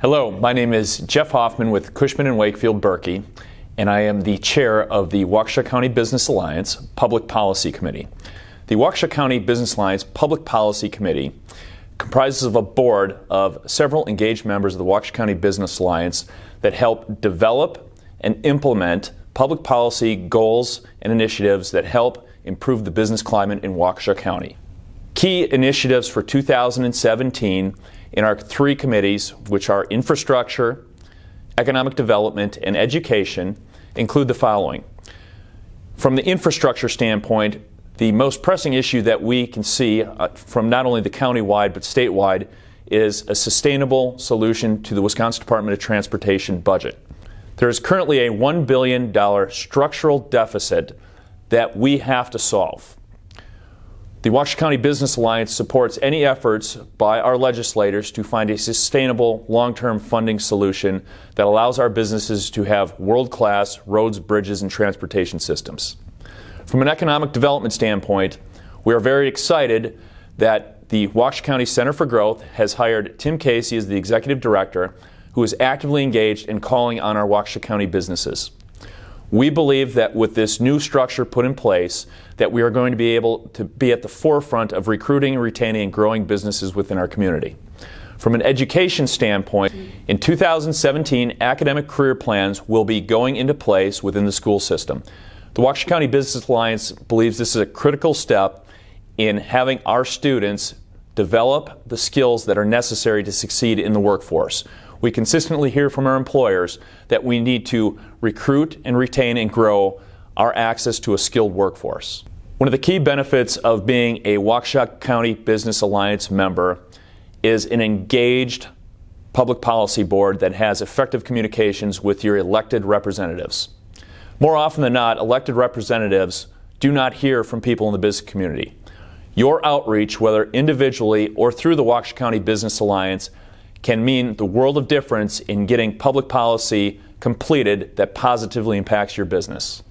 Hello, my name is Jeff Hoffman with Cushman and Wakefield Boerke, and I am the chair of the Waukesha County Business Alliance Public Policy Committee. The Waukesha County Business Alliance Public Policy Committee comprises of a board of several engaged members of the Waukesha County Business Alliance that help develop and implement public policy goals and initiatives that help improve the business climate in Waukesha County. Key initiatives for 2017 in our three committees, which are infrastructure, economic development, and education, include the following. From the infrastructure standpoint, the most pressing issue that we can see uh, from not only the county-wide but statewide is a sustainable solution to the Wisconsin Department of Transportation budget. There is currently a $1 billion structural deficit that we have to solve. The Waukesha County Business Alliance supports any efforts by our legislators to find a sustainable long term funding solution that allows our businesses to have world class roads, bridges, and transportation systems. From an economic development standpoint, we are very excited that the Waukesha County Center for Growth has hired Tim Casey as the executive director, who is actively engaged in calling on our Waukesha County businesses. We believe that with this new structure put in place, that we are going to be able to be at the forefront of recruiting, retaining, and growing businesses within our community. From an education standpoint, in 2017, academic career plans will be going into place within the school system. The Waukesha County Business Alliance believes this is a critical step in having our students develop the skills that are necessary to succeed in the workforce we consistently hear from our employers that we need to recruit and retain and grow our access to a skilled workforce. One of the key benefits of being a Waukesha County Business Alliance member is an engaged public policy board that has effective communications with your elected representatives. More often than not, elected representatives do not hear from people in the business community. Your outreach, whether individually or through the Waukesha County Business Alliance, can mean the world of difference in getting public policy completed that positively impacts your business.